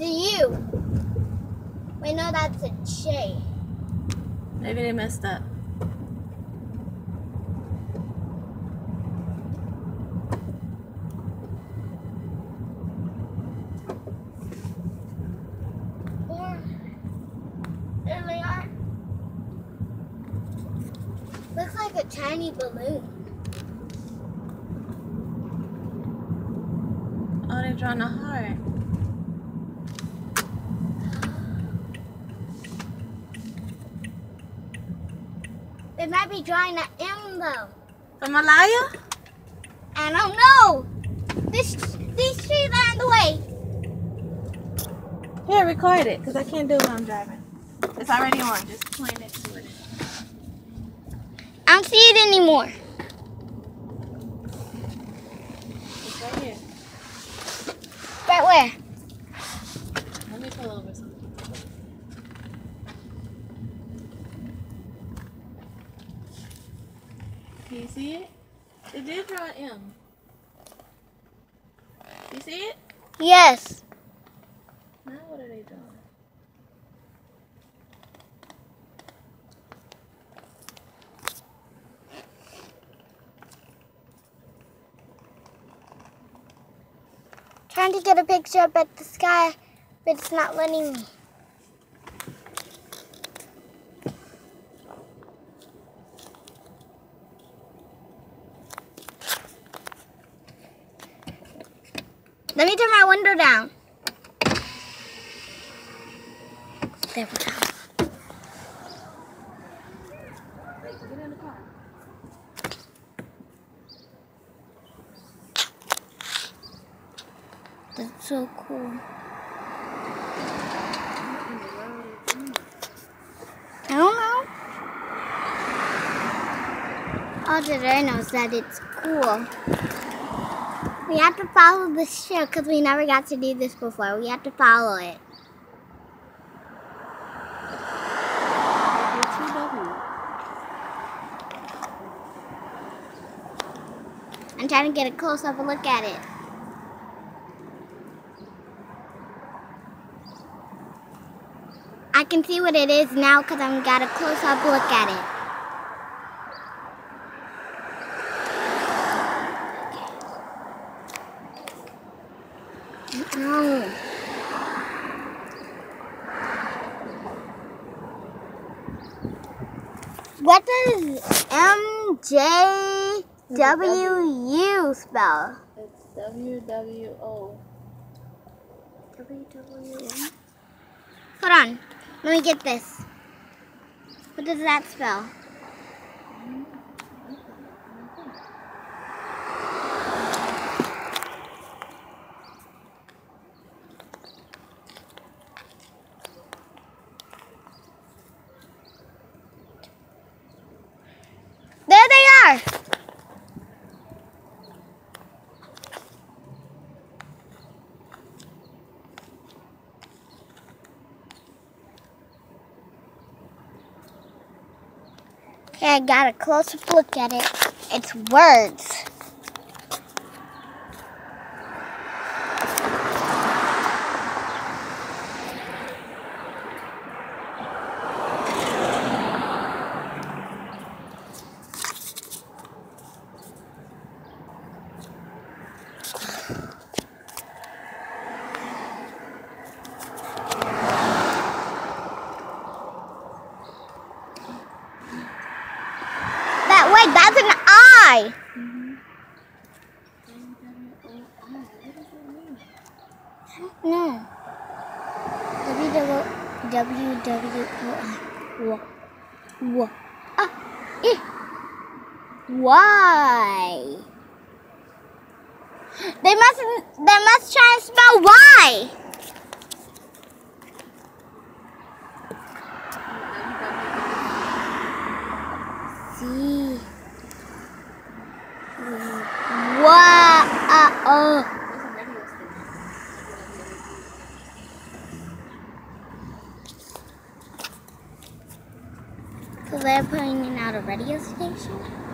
It's a U. Wait, no, that's a J. Maybe they messed up. Or there they are. Looks like a tiny balloon. Oh, they're drawing a heart. They might be drawing an M though. From Malaya? I don't know. This these trees are in the way. Here, record it, because I can't do it when I'm driving. It's already on. Just point it to it. I don't see it anymore. It's right here. Right where? Let me pull over something. Can you see it? It did draw an M. You see it? Yes. Now what are they drawing? Trying to get a picture up at the sky, but it's not letting me. Let me turn my window down. There we go. That's so cool. I don't know. All that I know is that it's cool. We have to follow this show because we never got to do this before. We have to follow it. I'm trying to get a close up look at it. I can see what it is now because I've got a close up look at it. No. What does MJWU spell? It's WWO. WWU. Hold on. Let me get this. What does that spell? There they are. Okay, I got a close-up look at it. It's words. That wait, that's an I. No. W W W O I. Ah, eh. Why? They must. They must try to spell why. See. Wow. Uh, oh. So they're putting out a radio station?